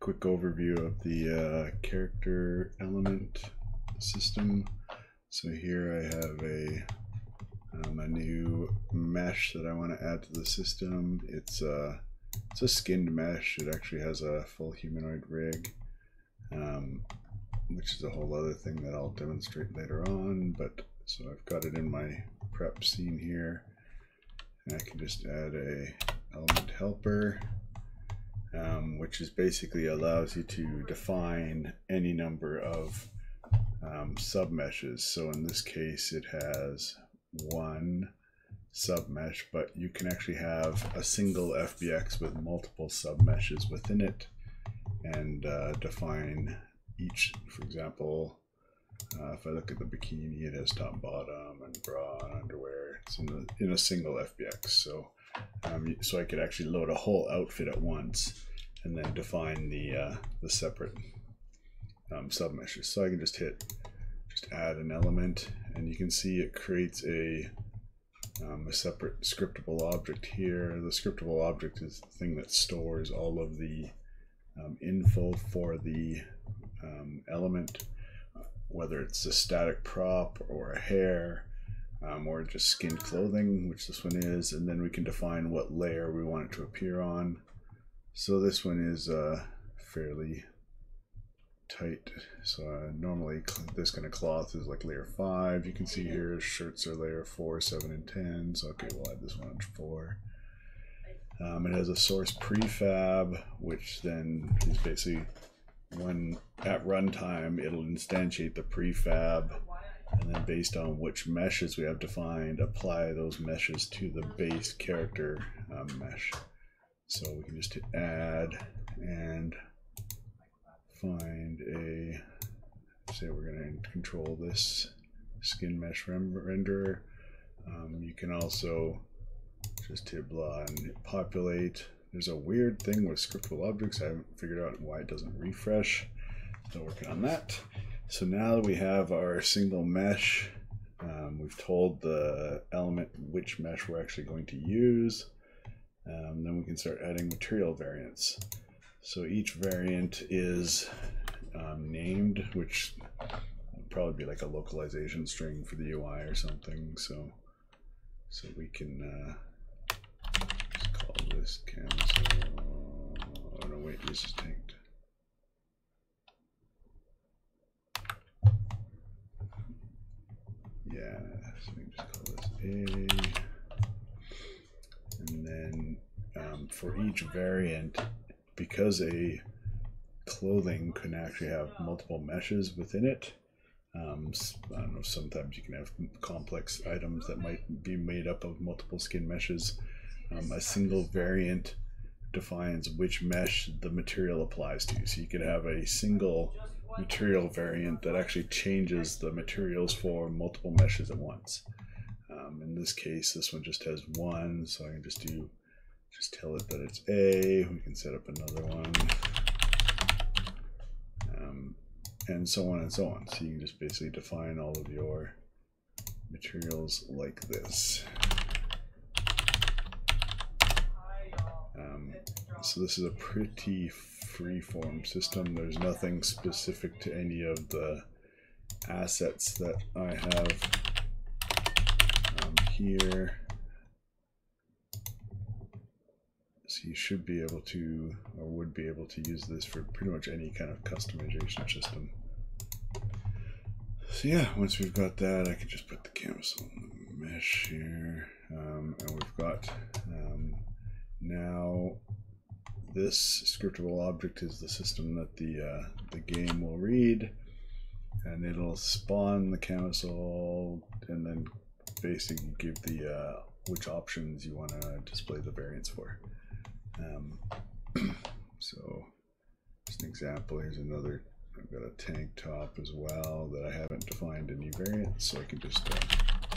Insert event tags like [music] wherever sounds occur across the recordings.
quick overview of the uh, character element system. So here I have a um, a new mesh that I want to add to the system. It's a uh, it's a skinned mesh. It actually has a full humanoid rig, um, which is a whole other thing that I'll demonstrate later on. But so I've got it in my prep scene here, and I can just add a element helper um, which is basically allows you to define any number of um, submeshes. So in this case, it has one submesh, but you can actually have a single FBX with multiple submeshes within it and uh, define each, for example, uh, if I look at the bikini, it has top, bottom, and bra and underwear. It's in, the, in a single FBX. So um, so I could actually load a whole outfit at once and then define the uh, the separate um, submeshes. So I can just hit just add an element and you can see it creates a um, a separate scriptable object here. The scriptable object is the thing that stores all of the um, info for the um, element, whether it's a static prop or a hair um, or just skinned clothing, which this one is, and then we can define what layer we want it to appear on. So this one is uh, fairly tight. So uh, normally this kind of cloth is like layer 5. You can see here shirts are layer 4, 7, and 10. So okay, we'll add this one on 4. Um, it has a source prefab, which then is basically when at runtime it'll instantiate the prefab and then based on which meshes we have defined, apply those meshes to the base character um, mesh. So we can just hit add and find a, say we're going to control this skin mesh renderer. Um, you can also just hit blah and hit populate. There's a weird thing with scriptable objects. I haven't figured out why it doesn't refresh. Still working on that. So now that we have our single mesh, um, we've told the element which mesh we're actually going to use. Um, then we can start adding material variants. So each variant is um, named, which would probably be like a localization string for the UI or something. So, so we can uh, call this cancel. Oh no, wait, this is tanked. Yeah, so we can just call this A. And then um, for each variant, because a clothing can actually have multiple meshes within it, um, I don't know, sometimes you can have complex items that might be made up of multiple skin meshes. Um, a single variant defines which mesh the material applies to. So you could have a single material variant that actually changes the materials for multiple meshes at once. Um, in this case, this one just has one, so I can just do, just tell it that it's A. We can set up another one, um, and so on and so on. So you can just basically define all of your materials like this. Um, so this is a pretty freeform system. There's nothing specific to any of the assets that I have um, here. So you should be able to, or would be able to use this for pretty much any kind of customization system. So yeah, once we've got that, I can just put the canvas on the mesh here. Um, and we've got um, now this scriptable object is the system that the uh, the game will read and it'll spawn the cancel and then basically give the uh, which options you want to display the variants for. Um, [clears throat] so just an example here's another I've got a tank top as well that I haven't defined any variants so I can just uh,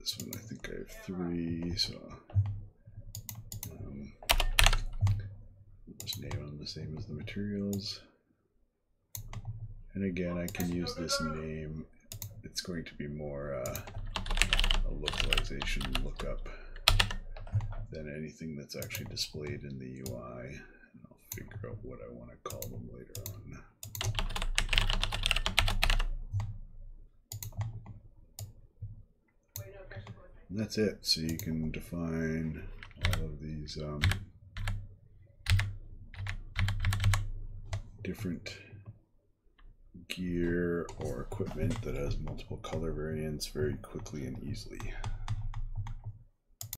this one I think I have three so just name them the same as the materials. And again, I can use this name. It's going to be more uh, a localization lookup than anything that's actually displayed in the UI. And I'll figure out what I want to call them later on. And that's it. So you can define all of these um, different gear or equipment that has multiple color variants very quickly and easily.